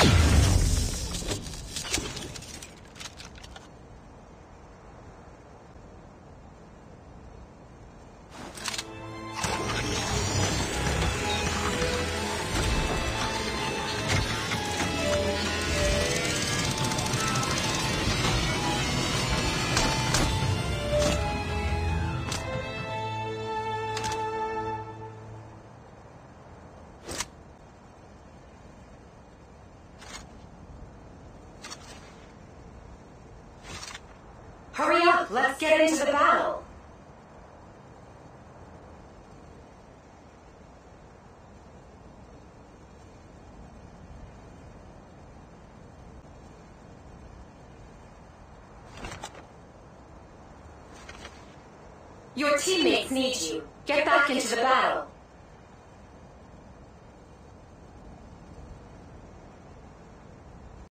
you Hurry up, let's get into the battle. Your teammates need you. Get back into the battle.